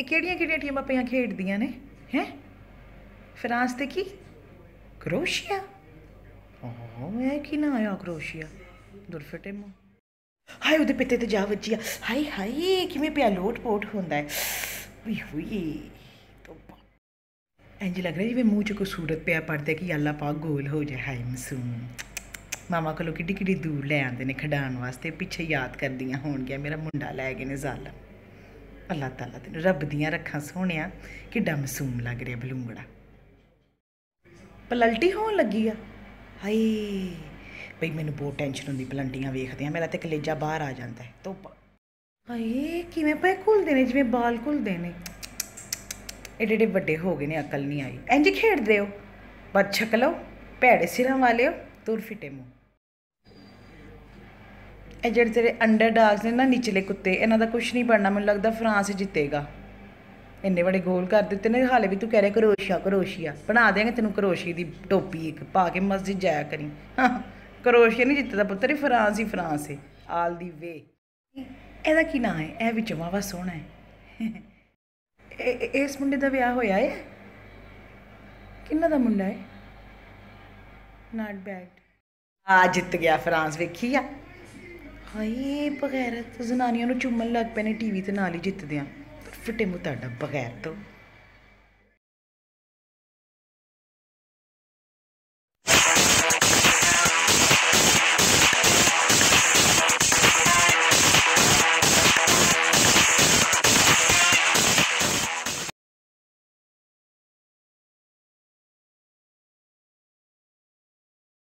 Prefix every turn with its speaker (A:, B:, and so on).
A: ਇਹ ਕਿਹੜੀਆਂ ਕਿਹੜੀਆਂ ਟੀਮਾਂ ਪਈਆਂ ਖੇਡਦੀਆਂ ਨੇ? ਹੈ? ਫਰਾਂਸ ਤੇ ਕੀ? ਕਰੋਸ਼ੀਆ ਓਹ ਇਹ ਕੀ ਨਾ ਆਇਆ ਕਰੋਸ਼ੀਆ ਦੁਰਫਟੇ ਮੂੰਹ। ਹਾਏ, ਉਹਦੇ ਪਿੱਤੇ ਤੇ ਜਾ ਵੱਜੀ ਆ। ਹਾਏ ਹਾਏ, ਕਿਵੇਂ ਪਿਆ ਲੋਟ ਪੋਟ ਹੁੰਦਾ ਹੈ। ਉਈ ਹੋਈ, ਤੋਬਾ। ਇੰਜ ਲੱਗ ਰਿਹਾ ਜਿਵੇਂ ਮੂੰਹ 'ਚ ਕੋਈ ਸੂਰਤ ਪਿਆ ਪੜਦੇ ਕਿ ਅੱਲਾ ਪਾਕ ਗੋਲ ਹੋ ਜਾਏ। ਹਾਏ, ਮਸੂਮ। ਮਾਮਾ ਕੋਲੋਂ ਕਿੱਡੀ ਕਿੱਡੀ ਦੂਰ ਲੈ ਆਉਂਦੇ ਨੇ ਖਡਾਉਣ ਵਾਸਤੇ, ਪਿੱਛੇ ਯਾਦ ਕਰਦੀਆਂ ਹੋਣਗੀਆਂ। ਮੇਰਾ ਮੁੰਡਾ ਲੈ ਗਏ ਨੇ ਜ਼ਾਲਮ। ਅੱਲਾਹ ਤਾਲਾ ਤੈਨੂੰ ਰੱਬ ਦੀਆਂ ਰੱਖਾਂ ਸੋਹਣਿਆ, ਕਿੱਡਾ ਮਾਸੂਮ ਲੱਗ ਰਿਹਾ ਬਲੂੰਗੜਾ। ਪਲਲਟੀ ਹੋਣ ਲੱਗੀ ਆ। ਹਾਏ, ਬਈ ਮੈਨੂੰ ਬਹੁਤ ਟੈਨਸ਼ਨ ਹੁੰਦੀ ਪਲੰਟੀਆਂ ਵੇਖਦੇ ਆ ਮੇਰਾ ਤੇ ਕਲੇਜਾ ਬਾਹਰ ਆ ਜਾਂਦਾ ਹੈ ਤੋਬਾ ਹਾਏ, ਕਿਵੇਂ ਪਏ ਘੁਲਦੇ ਨੇ, ਜਿਵੇਂ ਬਾਲ ਘੁਲਦੇ ਨੇ। ਏਡੇ ਏਡੇ ਵੱਡੇ ਹੋ ਗਏ ਨੇ, ਅਕਲ ਨਹੀਂ ਆਈ। ਇੰਜ ਖੇਡਦੇ ਹੋ? ਬਦ ਛਕ ਲਓ, ਭੈੜੇ ਸਿਰਾਂ ਵਾਲਿਓ ਤੁਰ ਫਿਟੇ ਮੂੰਹ। ਇਹ ਜਿਹੜੇ ਤੇਰੇ ਅੰਡਰ ਡਾਗਸ ਨੇ ਨਾ ਨਿਚਲੇ ਕੁੱਤੇ, ਇਹਨਾਂ ਦਾ ਕੁਝ ਨਹੀਂ ਬਣਨਾ, ਮੈਨੂੰ ਲੱਗਦਾ ਫਰਾਂਸ ਜਿੱਤੇਗਾ। ਇੰਨੇ ਬੜੇ ਗੋਲ ਕਰ ਦਿੱਤੇ ਨੇ, ਹਾਲੇ ਵੀ ਤੂੰ ਕਹਿ ਰਿਹਾ ਕਰੋਸ਼ੀਆ ਕਰੋਸ਼ੀਆ। ਬਣਾ ਦੇਾਂਗੇ ਤੈਨੂੰ ਕਰੋਸ਼ੀ ਦੀ ਟੋਪੀ ਇੱਕ, ਪਾ ਕੇ ਮਸਜਿਦ ਜਾਇਆ ਕਰੀ। ਕਰੋਸ਼ੀਆ ਨਹੀਂ ਜਿੱਤਦਾ ਪੁੱਤਰ ਇਹ ਫਰਾਂਸ ਹੀ ਫਰਾਂਸ ਹੈ ਆਲ ਦੀ ਵੇ। ਇਹਦਾ ਕੀ ਨਾਂ ਹੈ? ਇਹ ਵਿੱਚ ਵਾਵਾ ਸੋਹਣਾ ਹੈ। ਇਹ- ਇਸ ਮੁੰਡੇ ਦਾ ਵਿਆਹ ਹੋਇਆ ਹੈ? ਕਿੰਨਾ ਦਾ ਮੁੰਡਾ ਹੈ? ਨਾਟ ਬੈਡ ਆ ਜਿੱਤ ਗਿਆ ਫਰਾਂਸ, ਵੇਖੀ ਆ। ਹਾਏ ਬਗੈਰਤ ਜ਼ਨਾਨੀਆਂ ਨੂੰ ਚੁੰਮਣ ਲੱਗ ਪਏ ਨੇ, ਟੀਵੀ ਤੇ ਨਾਲ ਹੀ ਜਿੱਤਦੇ ਆ। ਫਿੱਟੇ ਮੂੰਹ ਤੁਹਾਡਾ, ਬਗੈਰ ਤੋਂ।